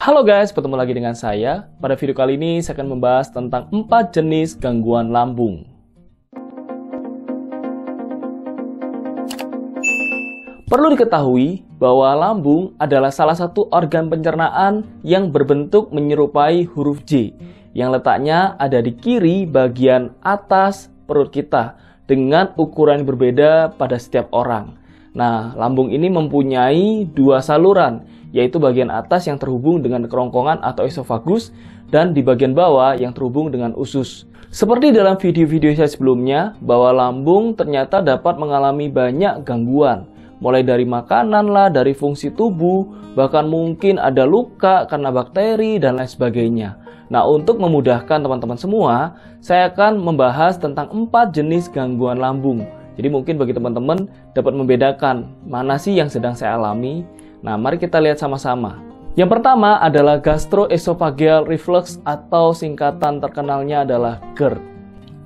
Halo guys, bertemu lagi dengan saya. Pada video kali ini saya akan membahas tentang 4 jenis gangguan lambung. Perlu diketahui bahwa lambung adalah salah satu organ pencernaan yang berbentuk menyerupai huruf J yang letaknya ada di kiri bagian atas perut kita dengan ukuran berbeda pada setiap orang. Nah, lambung ini mempunyai dua saluran yaitu bagian atas yang terhubung dengan kerongkongan atau esofagus dan di bagian bawah yang terhubung dengan usus. Seperti dalam video-video saya sebelumnya, bahwa lambung ternyata dapat mengalami banyak gangguan, mulai dari makanan lah, dari fungsi tubuh, bahkan mungkin ada luka karena bakteri dan lain sebagainya. Nah, untuk memudahkan teman-teman semua, saya akan membahas tentang empat jenis gangguan lambung. Jadi mungkin bagi teman-teman dapat membedakan mana sih yang sedang saya alami, Nah, mari kita lihat sama-sama. Yang pertama adalah gastroesophageal reflux atau singkatan terkenalnya adalah GERD.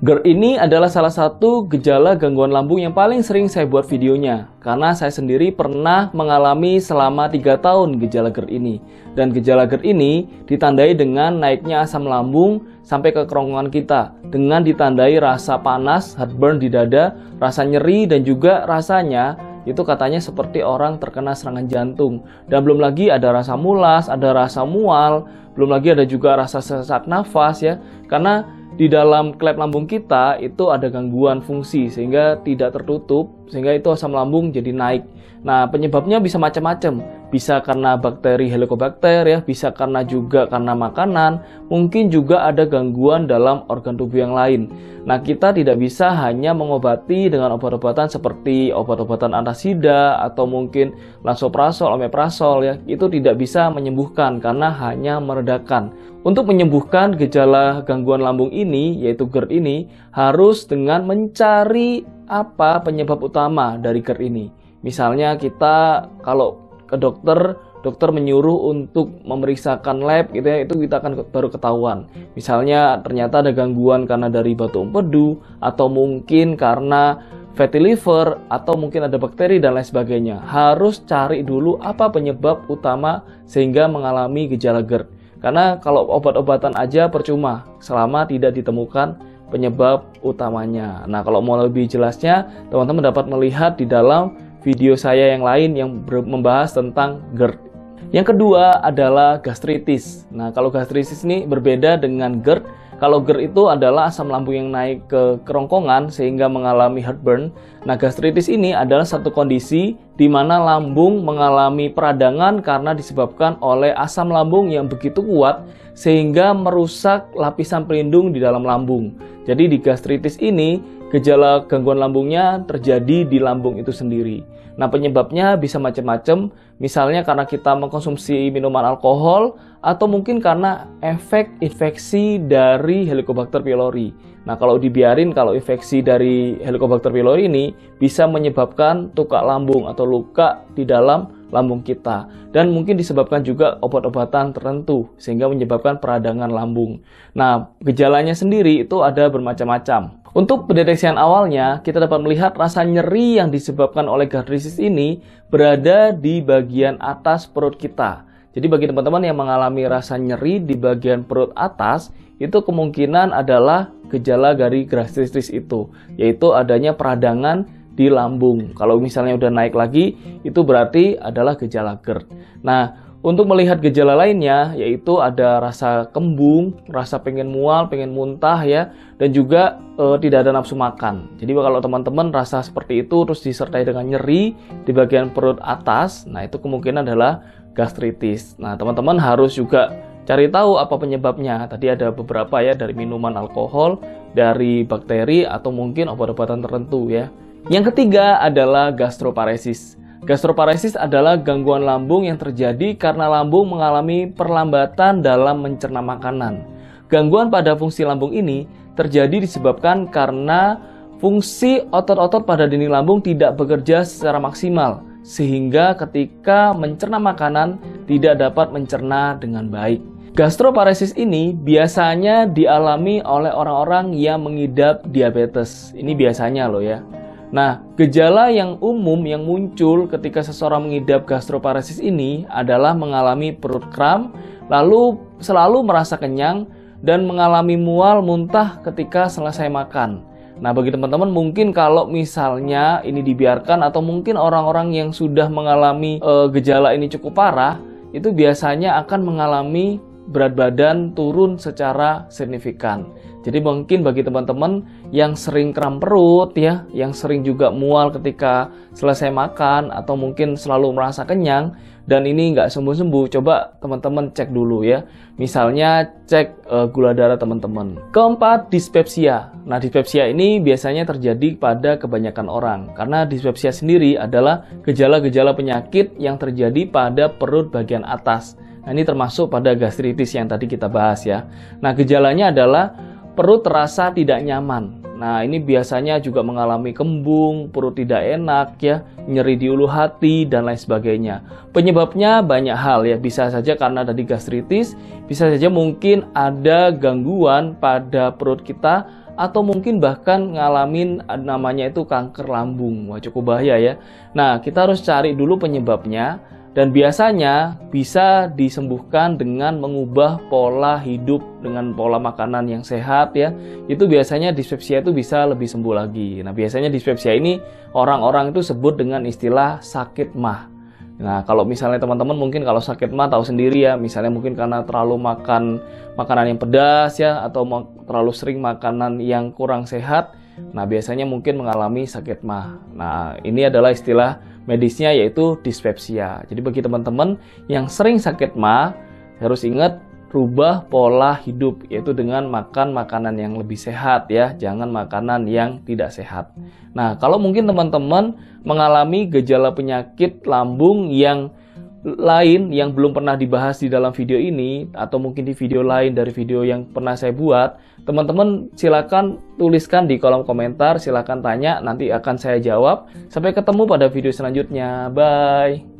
GERD ini adalah salah satu gejala gangguan lambung yang paling sering saya buat videonya karena saya sendiri pernah mengalami selama 3 tahun gejala GERD ini dan gejala GERD ini ditandai dengan naiknya asam lambung sampai ke kerongkongan kita dengan ditandai rasa panas, heartburn di dada, rasa nyeri dan juga rasanya itu katanya seperti orang terkena serangan jantung. Dan belum lagi ada rasa mulas, ada rasa mual, belum lagi ada juga rasa sesak nafas ya. Karena di dalam klep lambung kita itu ada gangguan fungsi sehingga tidak tertutup sehingga itu asam lambung jadi naik. Nah, penyebabnya bisa macam-macam. Bisa karena bakteri Helicobacter ya, bisa karena juga karena makanan, mungkin juga ada gangguan dalam organ tubuh yang lain. Nah, kita tidak bisa hanya mengobati dengan obat-obatan seperti obat-obatan antasida atau mungkin lansoprazol, omeprazol ya. Itu tidak bisa menyembuhkan karena hanya meredakan. Untuk menyembuhkan gejala gangguan lambung ini, yaitu GERD ini, harus dengan mencari apa penyebab utama dari GERD ini. Misalnya kita kalau ke dokter, dokter menyuruh untuk memeriksakan lab gitu ya, itu kita akan baru ketahuan. Misalnya ternyata ada gangguan karena dari batu empedu atau mungkin karena fatty liver atau mungkin ada bakteri dan lain sebagainya. Harus cari dulu apa penyebab utama sehingga mengalami gejala GERD. Karena kalau obat-obatan aja percuma selama tidak ditemukan penyebab utamanya. Nah, kalau mau lebih jelasnya, teman-teman dapat melihat di dalam video saya yang lain yang membahas tentang GERD. Yang kedua adalah gastritis. Nah, kalau gastritis ini berbeda dengan GERD. Kalau GERD itu adalah asam lambung yang naik ke kerongkongan sehingga mengalami heartburn. Nah, gastritis ini adalah satu kondisi di mana lambung mengalami peradangan karena disebabkan oleh asam lambung yang begitu kuat sehingga merusak lapisan pelindung di dalam lambung. Jadi di gastritis ini gejala gangguan lambungnya terjadi di lambung itu sendiri. Nah, penyebabnya bisa macam-macam, misalnya karena kita mengkonsumsi minuman alkohol atau mungkin karena efek infeksi dari Helicobacter pylori. Nah, kalau dibiarin kalau infeksi dari Helicobacter pylori ini bisa menyebabkan tukak lambung atau luka di dalam lambung kita dan mungkin disebabkan juga obat-obatan tertentu sehingga menyebabkan peradangan lambung. Nah, gejalanya sendiri itu ada bermacam-macam. Untuk pendeteksian awalnya, kita dapat melihat rasa nyeri yang disebabkan oleh gastritis ini berada di bagian atas perut kita. Jadi bagi teman-teman yang mengalami rasa nyeri di bagian perut atas, itu kemungkinan adalah gejala dari gastritis itu, yaitu adanya peradangan di lambung. Kalau misalnya udah naik lagi, itu berarti adalah gejala GERD. Nah, untuk melihat gejala lainnya, yaitu ada rasa kembung, rasa pengen mual, pengen muntah ya, dan juga e, tidak ada nafsu makan. Jadi kalau teman-teman rasa seperti itu terus disertai dengan nyeri di bagian perut atas, nah itu kemungkinan adalah gastritis. Nah teman-teman harus juga cari tahu apa penyebabnya. Tadi ada beberapa ya dari minuman alkohol, dari bakteri atau mungkin obat-obatan tertentu ya. Yang ketiga adalah gastroparesis. Gastroparesis adalah gangguan lambung yang terjadi karena lambung mengalami perlambatan dalam mencerna makanan. Gangguan pada fungsi lambung ini terjadi disebabkan karena fungsi otot-otot pada dinding lambung tidak bekerja secara maksimal, sehingga ketika mencerna makanan tidak dapat mencerna dengan baik. Gastroparesis ini biasanya dialami oleh orang-orang yang mengidap diabetes. Ini biasanya loh ya. Nah, gejala yang umum yang muncul ketika seseorang mengidap gastroparesis ini adalah mengalami perut kram, lalu selalu merasa kenyang dan mengalami mual muntah ketika selesai makan. Nah, bagi teman-teman mungkin kalau misalnya ini dibiarkan atau mungkin orang-orang yang sudah mengalami e, gejala ini cukup parah, itu biasanya akan mengalami berat badan turun secara signifikan. Jadi mungkin bagi teman-teman yang sering kram perut ya, yang sering juga mual ketika selesai makan atau mungkin selalu merasa kenyang dan ini nggak sembuh-sembuh, coba teman-teman cek dulu ya. Misalnya cek uh, gula darah teman-teman. Keempat, dispepsia. Nah, dispepsia ini biasanya terjadi pada kebanyakan orang karena dispepsia sendiri adalah gejala-gejala penyakit yang terjadi pada perut bagian atas. Nah, ini termasuk pada gastritis yang tadi kita bahas ya. Nah, gejalanya adalah perut terasa tidak nyaman. Nah, ini biasanya juga mengalami kembung, perut tidak enak ya, nyeri di ulu hati dan lain sebagainya. Penyebabnya banyak hal ya, bisa saja karena tadi gastritis, bisa saja mungkin ada gangguan pada perut kita atau mungkin bahkan ngalamin namanya itu kanker lambung. Wah, cukup bahaya ya. Nah, kita harus cari dulu penyebabnya dan biasanya bisa disembuhkan dengan mengubah pola hidup dengan pola makanan yang sehat ya. Itu biasanya dispepsia itu bisa lebih sembuh lagi. Nah, biasanya dispepsia ini orang-orang itu sebut dengan istilah sakit mah. Nah, kalau misalnya teman-teman mungkin kalau sakit mah tahu sendiri ya, misalnya mungkin karena terlalu makan makanan yang pedas ya atau terlalu sering makanan yang kurang sehat, nah biasanya mungkin mengalami sakit mah. Nah, ini adalah istilah medisnya yaitu dispepsia. Jadi bagi teman-teman yang sering sakit ma harus ingat rubah pola hidup yaitu dengan makan makanan yang lebih sehat ya, jangan makanan yang tidak sehat. Nah, kalau mungkin teman-teman mengalami gejala penyakit lambung yang lain yang belum pernah dibahas di dalam video ini atau mungkin di video lain dari video yang pernah saya buat, teman-teman silakan tuliskan di kolom komentar, silakan tanya, nanti akan saya jawab. Sampai ketemu pada video selanjutnya. Bye.